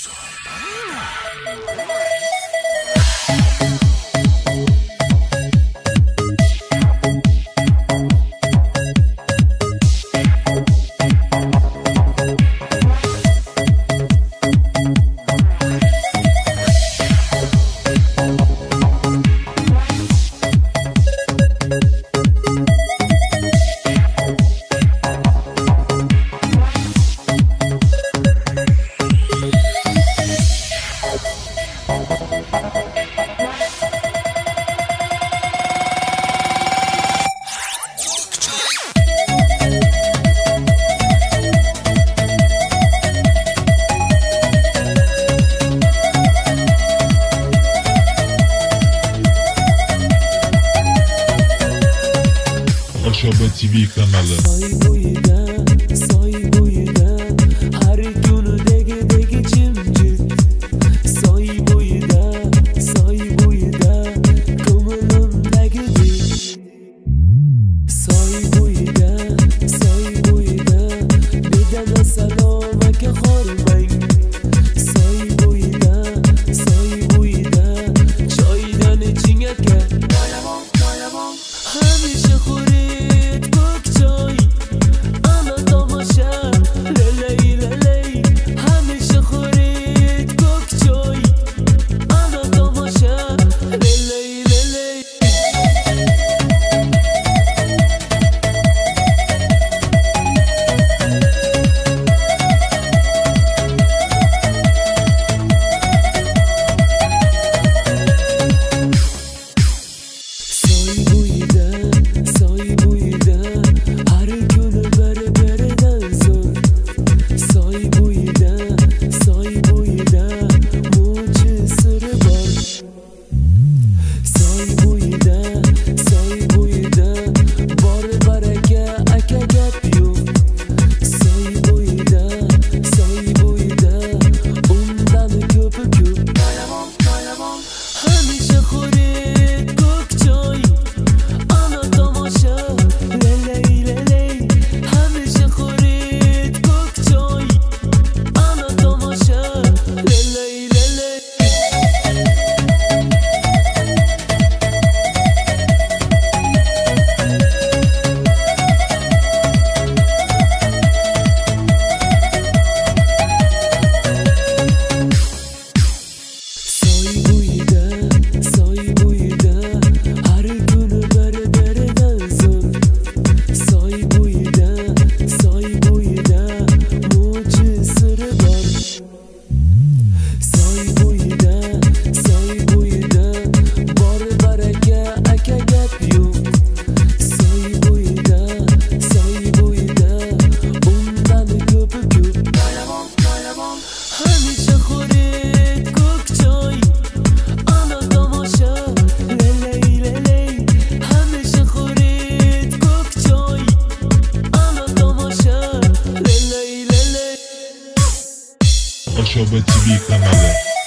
すごいな。TV kanalı. Say нашего ТВ канала.